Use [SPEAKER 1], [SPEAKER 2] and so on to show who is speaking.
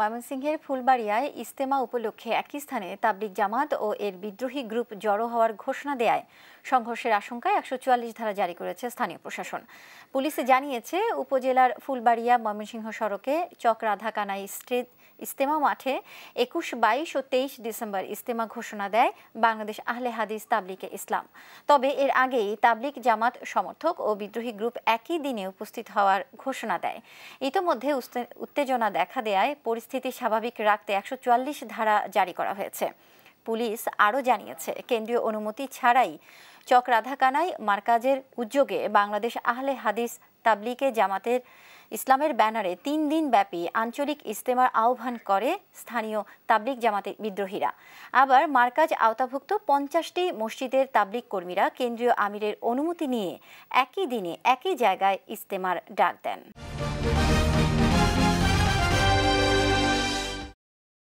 [SPEAKER 1] ময়মনসিংহের ফুলবাড়িয়ায় ইস্তেমা উপলক্ষে একই স্থানে তাবলিক জামাত ও এর বিদ্রোহী গ্রুপ জড়ো হওয়ার ঘোষণা দেয় সংঘর্ষের আশঙ্কায় একশো চুয়াল্লিশ ধারা জারি করেছে স্থানীয় প্রশাসন। পুলিশ জানিয়েছে, উপজেলার ফুলবাড়িয়া ময়মনসিংহ সড়কে চক রাধাকানাই স্ট্রিট ইস্তেমা মাঠে একুশ, বাইশ ও তেইশ ডিসেম্বর ইস্তেমা ঘোষণা দেয় বাংলাদেশ আহলে হাদিস তাবলিকে ইসলাম। তবে এর আগেই তাবলিক জামাত সমর্থক ও বিদ্রোহী গ্রুপ একই দিনে উপস্থিত হওয়ার ঘোষণা দেয়। ইতোমধ্যে উত্তেজনা দেখা দেয় পরিস্থিতি স্বাভাবিক রাখতে একশো চুয়াল্লিশ ধারা জারি করা হয়েছে। পুলিশ আরও জানিয়েছে, কেন্দ্রীয় অনুমতি ছাড়াই চক রাধাকানাই মার্কাজের উদ্যোগে বাংলাদেশ আহলে হাদিস তাবলিকে জামাতের ইসলামের ব্যানারে তিন দিন ব্যাপী আঞ্চলিক ইস্তেমার আহ্বান করে স্থানীয় তাবলিক জামাতের বিদ্রোহীরা। আবার মার্কাজ আওতাভুক্ত পঞ্চাশটি মসজিদের তাবলিক কর্মীরা কেন্দ্রীয় আমিরের অনুমতি নিয়ে একই দিনে একই জায়গায় ইস্তেমার ডাক দেন।